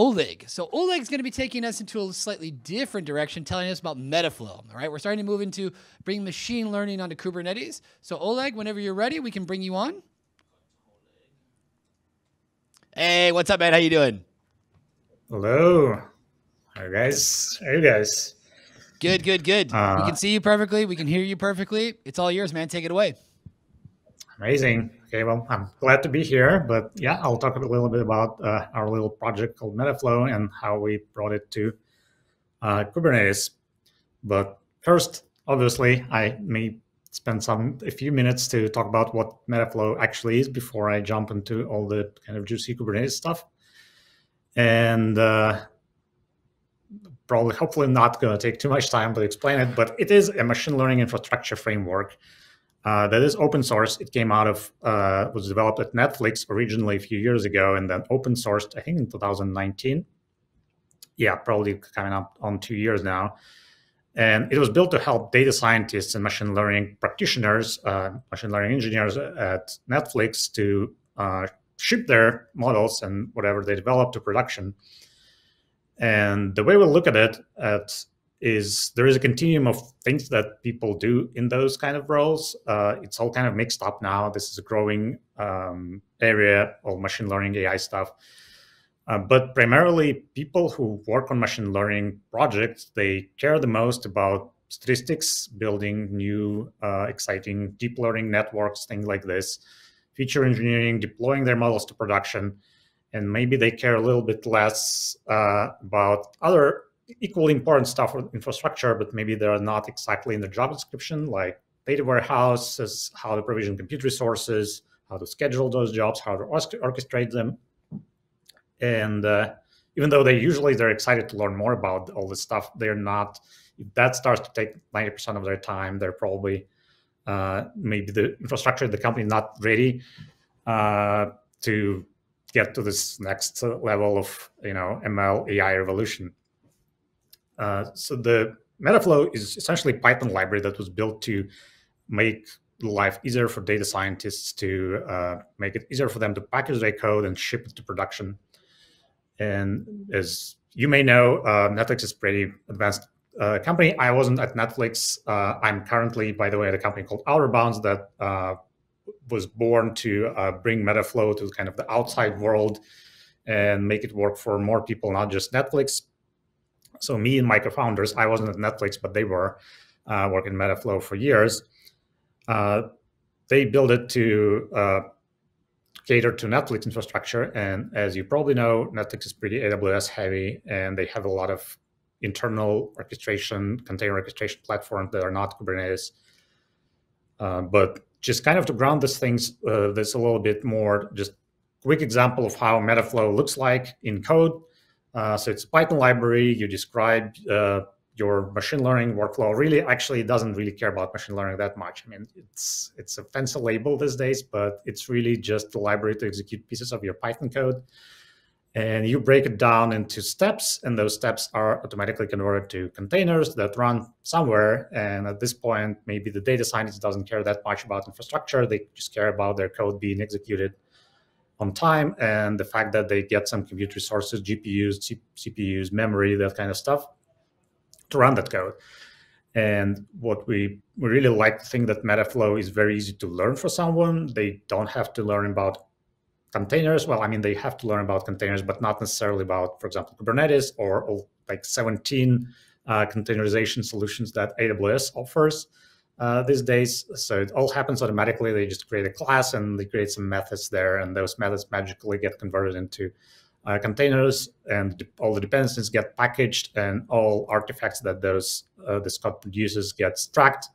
Oleg. So Oleg's going to be taking us into a slightly different direction, telling us about Metaflow. All right, we're starting to move into bringing machine learning onto Kubernetes. So Oleg, whenever you're ready, we can bring you on. Hey, what's up, man? How you doing? Hello. Hi, guys. How you guys? Good, good, good. Uh, we can see you perfectly. We can hear you perfectly. It's all yours, man. Take it away. Amazing. Okay, well, I'm glad to be here, but yeah, I'll talk a little bit about uh, our little project called Metaflow and how we brought it to uh, Kubernetes. But first, obviously, I may spend some a few minutes to talk about what Metaflow actually is before I jump into all the kind of juicy Kubernetes stuff. And uh, probably, hopefully, not going to take too much time to explain it, but it is a machine learning infrastructure framework uh, that is open source. It came out of uh, was developed at Netflix originally a few years ago, and then open sourced I think in 2019. Yeah, probably coming up on two years now. And it was built to help data scientists and machine learning practitioners, uh, machine learning engineers at Netflix to uh, ship their models and whatever they develop to production. And the way we look at it at is there is a continuum of things that people do in those kind of roles. Uh, it's all kind of mixed up now. This is a growing um, area of machine learning AI stuff. Uh, but primarily, people who work on machine learning projects, they care the most about statistics, building new, uh, exciting deep learning networks, things like this, feature engineering, deploying their models to production, and maybe they care a little bit less uh, about other equally important stuff for infrastructure, but maybe they're not exactly in the job description, like data warehouses, how to provision compute resources, how to schedule those jobs, how to orchestrate them. And uh, even though they usually they're excited to learn more about all this stuff, they're not. If that starts to take ninety percent of their time, they're probably uh, maybe the infrastructure of the company not ready uh, to get to this next level of you know ML AI revolution. Uh, so the Metaflow is essentially a Python library that was built to make life easier for data scientists to uh, make it easier for them to package their code and ship it to production. And as you may know, uh, Netflix is pretty advanced uh, company. I wasn't at Netflix. Uh, I'm currently, by the way, at a company called Outerbounds that uh, was born to bring Metaflow to kind of the outside world and make it work for more people, not just Netflix. So me and my co-founders, I wasn't at Netflix, but they were uh, working Metaflow for years. Uh, they built it to uh, cater to Netflix infrastructure, and as you probably know, Netflix is pretty AWS heavy, and they have a lot of internal orchestration, container orchestration platforms that are not Kubernetes. Uh, but just kind of to ground these things, uh, there's a little bit more just quick example of how Metaflow looks like in code. Uh, so it's a Python library. You describe uh, your machine learning workflow. Really, actually, doesn't really care about machine learning that much. I mean, it's it's a fancy label these days, but it's really just a library to execute pieces of your Python code. And you break it down into steps, and those steps are automatically converted to containers that run somewhere. And at this point, maybe the data scientist doesn't care that much about infrastructure. They just care about their code being executed on time and the fact that they get some compute resources, GPUs, CPUs, memory, that kind of stuff to run that code. And what we, we really like to think that Metaflow is very easy to learn for someone. They don't have to learn about containers. Well, I mean, they have to learn about containers, but not necessarily about, for example, Kubernetes or, or like 17 uh, containerization solutions that AWS offers uh, these days. So it all happens automatically. They just create a class and they create some methods there, and those methods magically get converted into uh, containers, and all the dependencies get packaged, and all artifacts that those uh, this code produces gets tracked,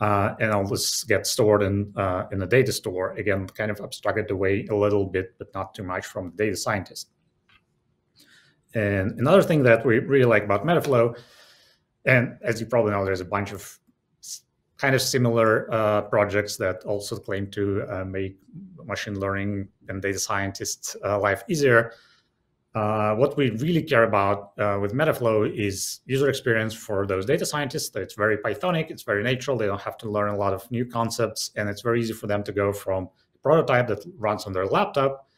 uh, and all this gets stored in uh, in a data store. Again, kind of abstracted away a little bit, but not too much from the data scientist. And another thing that we really like about Metaflow, and as you probably know, there's a bunch of kind of similar uh, projects that also claim to uh, make machine learning and data scientists' uh, life easier. Uh, what we really care about uh, with Metaflow is user experience for those data scientists. It's very Pythonic, it's very natural. They don't have to learn a lot of new concepts, and it's very easy for them to go from a prototype that runs on their laptop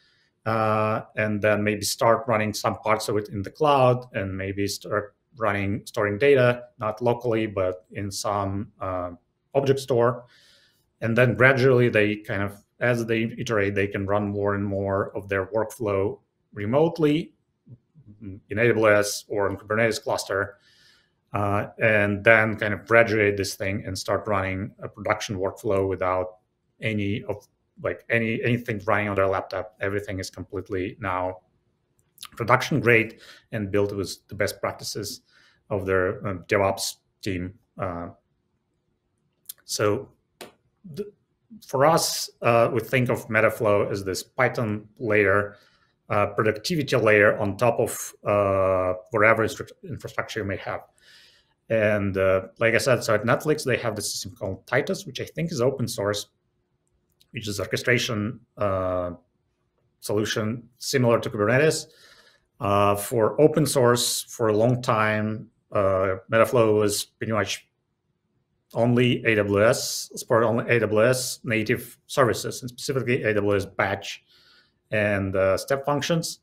uh, and then maybe start running some parts of it in the cloud and maybe start running storing data not locally but in some object store and then gradually they kind of as they iterate they can run more and more of their workflow remotely in aws or in kubernetes cluster uh, and then kind of graduate this thing and start running a production workflow without any of like any anything running on their laptop. Everything is completely now production grade and built with the best practices of their um, DevOps team. Uh, so for us, uh, we think of Metaflow as this Python layer, uh, productivity layer on top of uh, whatever infrastructure you may have. And uh, like I said, so at Netflix, they have this system called Titus, which I think is open source, which is orchestration uh, solution similar to Kubernetes. Uh, for open source, for a long time, Metaflow was pretty much only AWS, support only AWS native services, and specifically AWS batch and uh, step functions.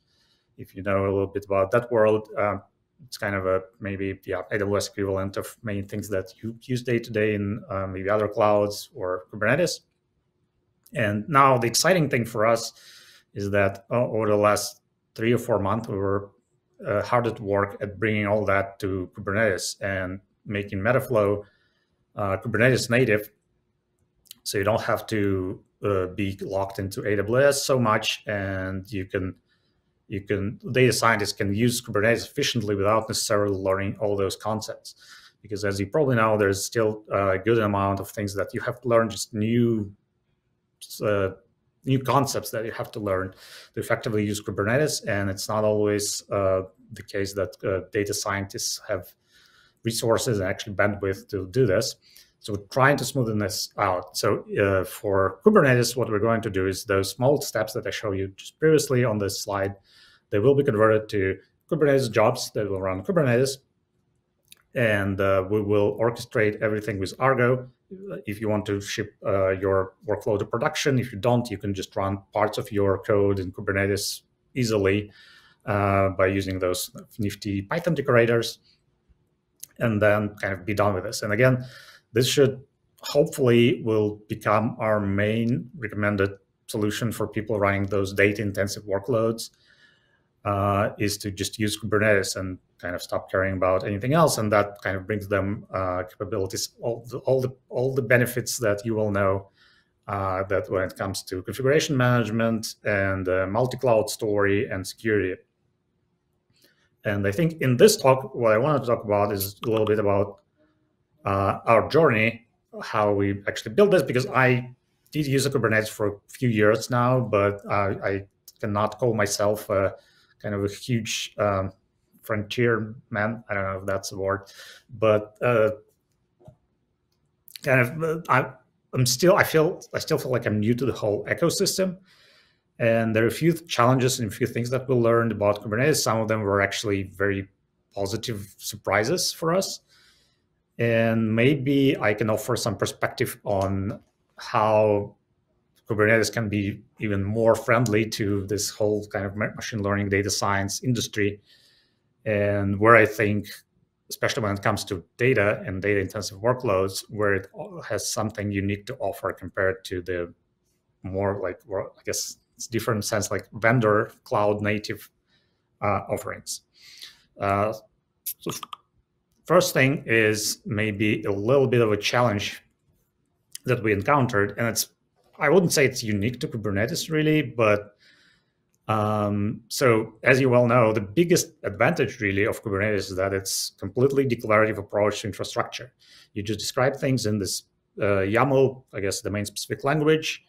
If you know a little bit about that world, uh, it's kind of a maybe yeah AWS equivalent of many things that you use day to day in uh, maybe other clouds or Kubernetes. And now the exciting thing for us is that uh, over the last three or four months, we were uh, hard at work at bringing all that to Kubernetes and making Metaflow uh, Kubernetes native, so you don't have to uh, be locked into AWS so much, and you can you can data scientists can use Kubernetes efficiently without necessarily learning all those concepts. Because as you probably know, there's still a good amount of things that you have to learn, just new uh, new concepts that you have to learn to effectively use Kubernetes. And it's not always uh, the case that uh, data scientists have resources and actually bandwidth to do this. So we're trying to smoothen this out. So uh, for Kubernetes, what we're going to do is those small steps that I showed you just previously on this slide, they will be converted to Kubernetes jobs that will run Kubernetes. And uh, we will orchestrate everything with Argo. If you want to ship uh, your workflow to production, if you don't, you can just run parts of your code in Kubernetes easily uh, by using those nifty Python decorators and then kind of be done with this. And again, this should hopefully will become our main recommended solution for people running those data intensive workloads uh, is to just use Kubernetes and kind of stop caring about anything else, and that kind of brings them uh, capabilities, all the, all the all the benefits that you will know uh, that when it comes to configuration management and uh, multi-cloud story and security. And I think in this talk, what I wanted to talk about is a little bit about uh, our journey, how we actually built this, because I did use a Kubernetes for a few years now, but I cannot call myself a kind of a huge um, frontier man. I don't know if that's a word, but uh, kind of uh, I, I'm still I feel I still feel like I'm new to the whole ecosystem, and there are a few challenges and a few things that we learned about Kubernetes. Some of them were actually very positive surprises for us, and maybe I can offer some perspective on how Kubernetes can be even more friendly to this whole kind of machine learning data science industry. And where I think, especially when it comes to data and data intensive workloads, where it has something unique to offer compared to the more like, I guess different sense like vendor cloud native uh, offerings. Uh, so first thing is maybe a little bit of a challenge that we encountered, and it's I wouldn't say it's unique to Kubernetes really, but um, so as you well know, the biggest advantage really of Kubernetes is that it's completely declarative approach to infrastructure. You just describe things in this uh, YAML, I guess, domain specific language,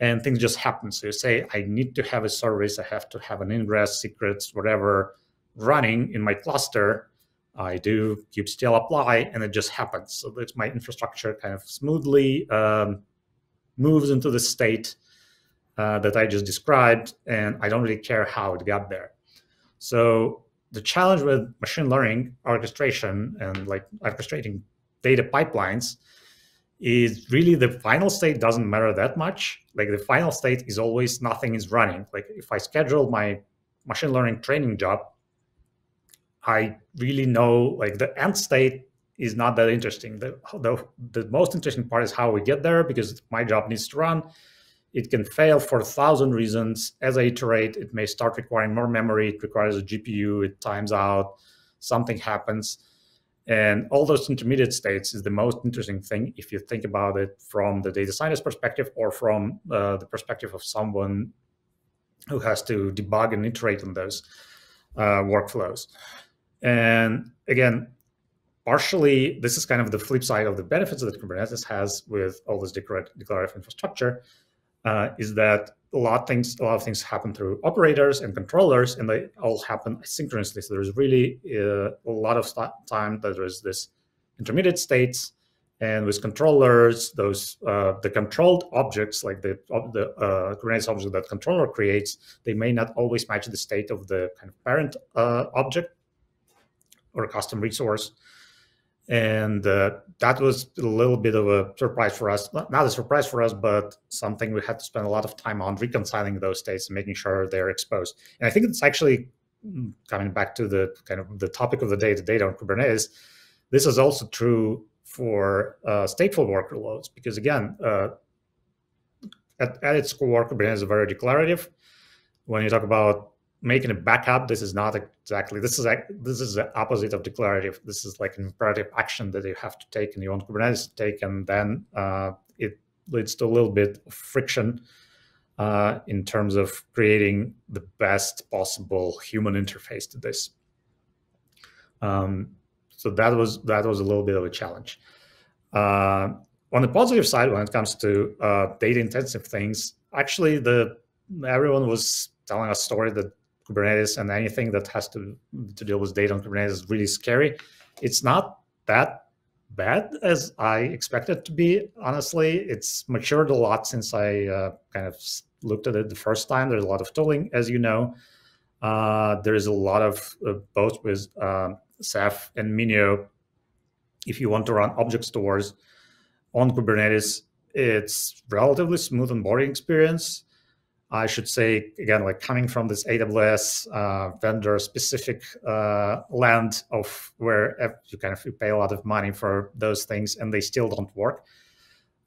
and things just happen. So you say, I need to have a service, I have to have an ingress, secrets, whatever, running in my cluster. I do kubectl apply, and it just happens. So that my infrastructure kind of smoothly um, moves into the state uh, that I just described, and I don't really care how it got there. So the challenge with machine learning orchestration and like orchestrating data pipelines is really the final state doesn't matter that much. Like the final state is always nothing is running. Like if I schedule my machine learning training job, I really know like the end state is not that interesting. The, the, the most interesting part is how we get there because my job needs to run. It can fail for a thousand reasons. As I iterate, it may start requiring more memory. It requires a GPU. It times out. Something happens and all those intermediate states is the most interesting thing if you think about it from the data scientist perspective or from uh, the perspective of someone who has to debug and iterate on those uh, workflows. And again, partially, this is kind of the flip side of the benefits that Kubernetes has with all this declarative infrastructure, uh, is that a lot of things a lot of things happen through operators and controllers and they all happen asynchronously. So there's really uh, a lot of time that there's this intermediate states and with controllers those uh, the controlled objects like the the uh, Kubernetes object that controller creates they may not always match the state of the kind of parent uh, object or a custom resource and uh, that was a little bit of a surprise for us. Not, a surprise for us but something we had to spend a lot of time on reconciling those states and making sure they're exposed. And i think it's actually mm, coming back to the kind of the topic of the day the data on kubernetes this is also true for uh, stateful workloads because again uh, at, at its core kubernetes is very declarative. When you talk about making a backup this is not exactly this is like this is the opposite of declarative. This is like an imperative action that you have to take and you want kubernetes to take and then uh, it leads to a little bit of friction uh, in terms of creating the best possible human interface to this. Um, so that was that was a little bit of a challenge. Uh, on the positive side when it comes to uh, data intensive things actually the everyone was telling a story that Kubernetes and anything that has to, to deal with data on Kubernetes is really scary. It's not that bad as I expected it to be, honestly. It's matured a lot since I uh, kind of looked at it the first time. There's a lot of tooling, as you know. Uh, there is a lot of uh, both with um, Ceph and Minio. If you want to run object stores on Kubernetes, it's relatively smooth onboarding experience. I should say again, like coming from this AWS uh, vendor specific uh, land of where you kind of pay a lot of money for those things and they still don't work.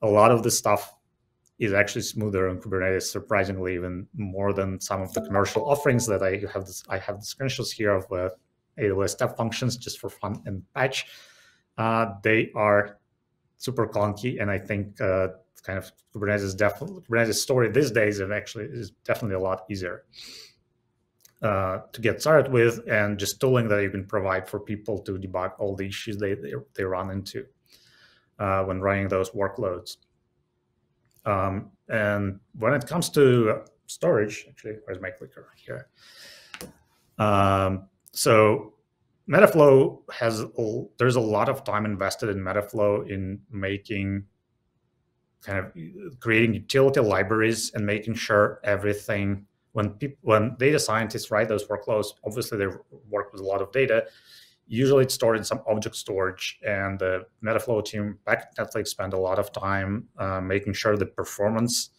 A lot of the stuff is actually smoother on Kubernetes, surprisingly, even more than some of the commercial offerings that I have. This, I have the screenshots here of uh, AWS step functions just for fun and Batch. Uh, they are super clunky, and I think uh, kind of Kubernetes definitely Kubernetes story these days is actually is definitely a lot easier uh, to get started with, and just tooling that you can provide for people to debug all the issues they they, they run into uh, when running those workloads. Um, and when it comes to storage, actually, where's my clicker here? Um, so Metaflow has there's a lot of time invested in Metaflow in making kind of creating utility libraries and making sure everything when people when data scientists write those workloads obviously they work with a lot of data. Usually it's stored in some object storage and the metaflow team back at netflix spend a lot of time uh, making sure the performance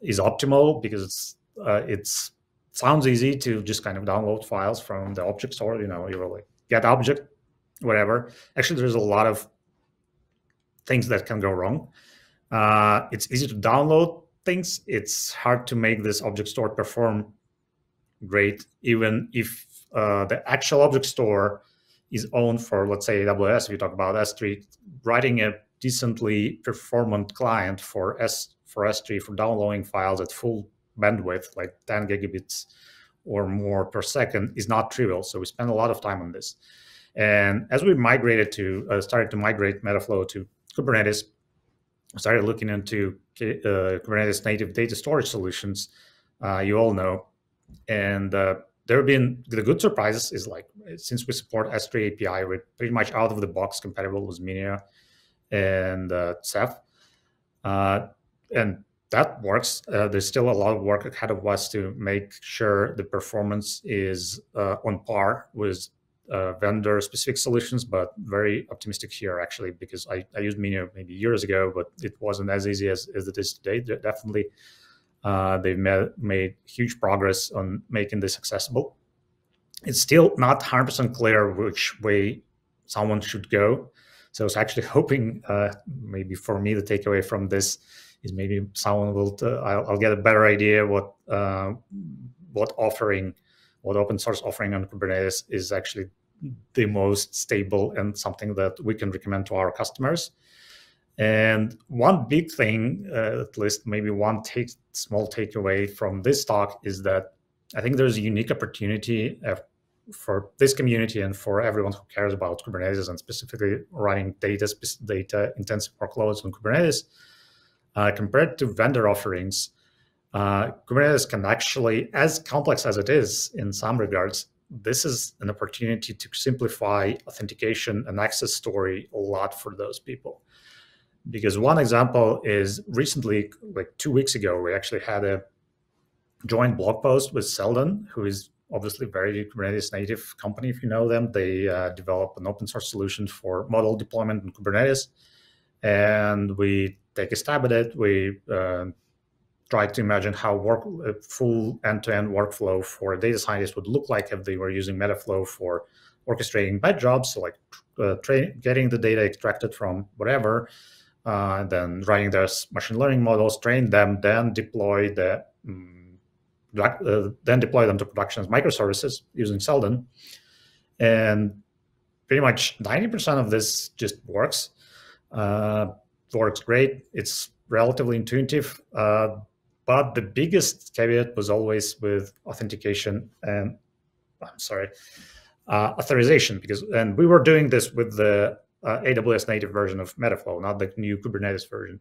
is optimal because it's uh, it's sounds easy to just kind of download files from the object store you know you really get object whatever. Actually there's a lot of things that can go wrong uh, it's easy to download things. It's hard to make this object store perform great, even if uh, the actual object store is owned for, let's say, AWS. If you talk about S3, writing a decently performant client for S for S3 for downloading files at full bandwidth, like 10 gigabits or more per second, is not trivial. So we spend a lot of time on this. And as we migrated to, uh, started to migrate Metaflow to Kubernetes, started looking into uh, Kubernetes native data storage solutions, uh, you all know. And uh, there have been the good surprises is like since we support S3 API, we're pretty much out of the box compatible with Minio and uh, Ceph. Uh, and that works. Uh, there's still a lot of work ahead of us to make sure the performance is uh, on par with uh, vendor specific solutions, but very optimistic here actually because I, I used Minio maybe years ago, but it wasn't as easy as, as it is today. Definitely, uh, they've made, made huge progress on making this accessible. It's still not 100% clear which way someone should go. So I was actually hoping uh, maybe for me the takeaway from this is maybe someone will uh, I'll, I'll, get a better idea what uh, what offering what open source offering on Kubernetes is actually the most stable and something that we can recommend to our customers. And one big thing, uh, at least maybe one take, small takeaway from this talk is that I think there's a unique opportunity uh, for this community and for everyone who cares about Kubernetes and specifically running data data intensive workloads on Kubernetes uh, compared to vendor offerings uh, Kubernetes can actually, as complex as it is in some regards, this is an opportunity to simplify authentication and access story a lot for those people. Because one example is recently, like two weeks ago, we actually had a joint blog post with Seldon, who is obviously very Kubernetes native company. If you know them, they uh, develop an open source solution for model deployment in Kubernetes, and we take a stab at it. We uh, try to imagine how work a full end-to-end workflow for a data scientist would look like if they were using Metaflow for orchestrating batch jobs, so like uh, getting the data extracted from whatever, uh, then writing their machine learning models, train them, then deploy the um, uh, then deploy them to production as microservices using Seldon, and pretty much 90% of this just works. Uh, works great. It's relatively intuitive. But the biggest caveat was always with authentication and I'm sorry, uh, authorization because and we were doing this with the uh, AWS native version of Metaflow, not the new Kubernetes version.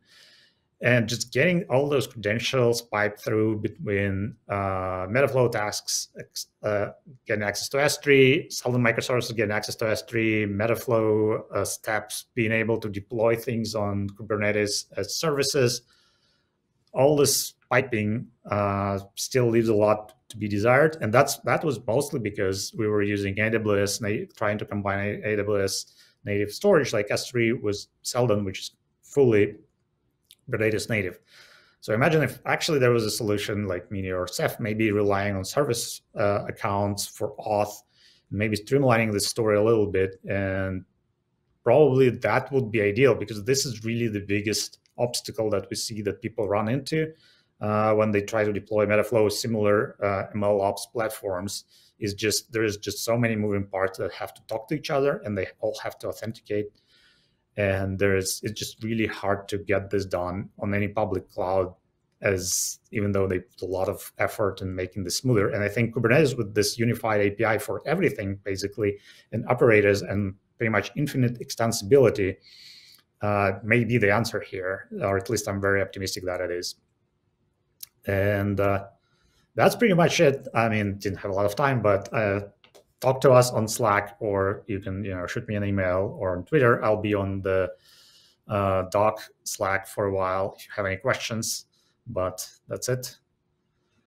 And just getting all those credentials piped through between uh, Metaflow tasks, uh, getting access to S3, Seldon microservices getting access to S3, Metaflow uh, steps, being able to deploy things on Kubernetes as services. All this piping uh, still leaves a lot to be desired, and that's that was mostly because we were using AWS, trying to combine AWS native storage like S3 was Seldon, which is fully Kubernetes native. So imagine if actually there was a solution like Minio or Ceph, maybe relying on service uh, accounts for auth, maybe streamlining the story a little bit, and probably that would be ideal because this is really the biggest obstacle that we see that people run into uh, when they try to deploy Metaflow similar uh, ML ops platforms is just there's just so many moving parts that have to talk to each other and they all have to authenticate. And there's it's just really hard to get this done on any public cloud as even though they put a lot of effort in making this smoother. And I think Kubernetes with this unified API for everything basically and operators and pretty much infinite extensibility uh, may be the answer here, or at least I'm very optimistic that it is. And uh, that's pretty much it. I mean, didn't have a lot of time, but uh, talk to us on Slack, or you can you know shoot me an email or on Twitter. I'll be on the uh, DoK Slack for a while if you have any questions. But that's it.